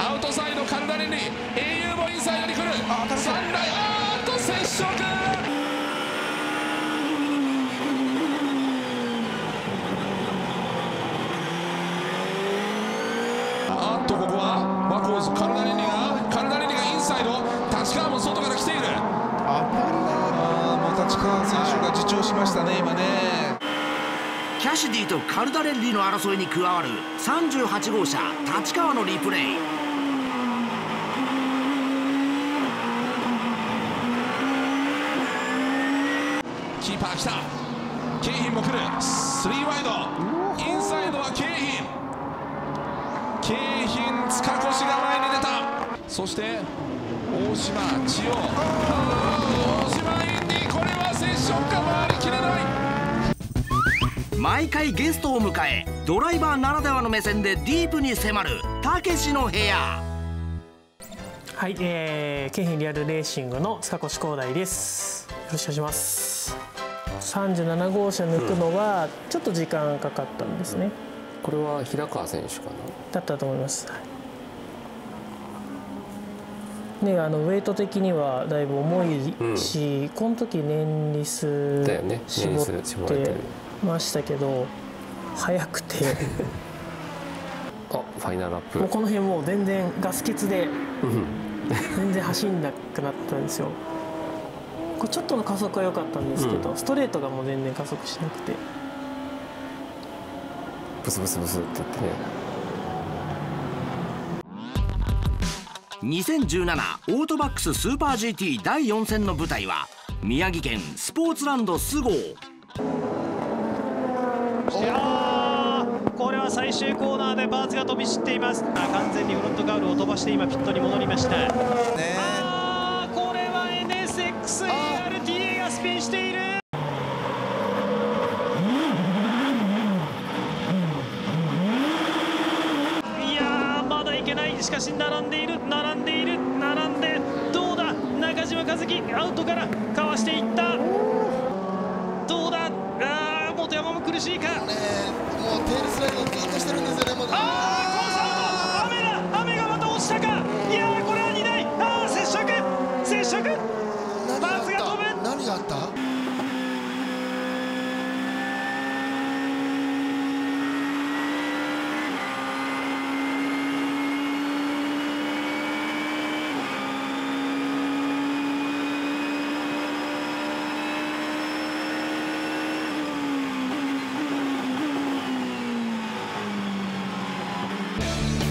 アウトサイドカルダレンリ英雄もインサイドに来る。三塁あーっと接触。あっとここはワコーズカルダレンリがカルダレンリがインサイド。立川も外から来ている。あーもう立川選手が自重しましたね今ね。キャシディとカルダレッリの争いに加わる38号車立川のリプレイキーパー来た。ケイヒンも来る。スリーワイド。インサイドはケイヒン。ケイヒン塚越が前に出た。そして大島千代。大島インディこれはセッションか回りきれない。毎回ゲストを迎えドライバーならではの目線でディープに迫るたけしの部屋。はい、えー、京浜リアルレーシングの塚越光大です。よろしくお願いします。37号車抜くのはちょっと時間かかったんですね。これは平川選手かな？だったと思います。はい。ね、あのウェイト的にはだいぶ重いし、この時年リスだよね。絞ってる。ましたけど速くて。あファイナルラップ。もうこの辺もう全然ガス欠で全然走んなくなったんですよちょっとの加速は良かったんですけど、うん。ストレートがもう全然加速しなくて。ブスブスブスって言ってね。2017オートバックススーパー GT 第4戦の舞台は宮城県スポーツランドスゴーいやーこれは最終コーナーでバーツが飛び散っています。あ完全にフロントカウルを飛ばして今ピットに戻りました。あーこれは NSXARTA がスピンしている。いやーまだいけない。しかし並んでいる。並んでいる。並んでどうだ？中島和樹アウトからかわしていった。どうだ？あー元山も苦しいか？Podcast.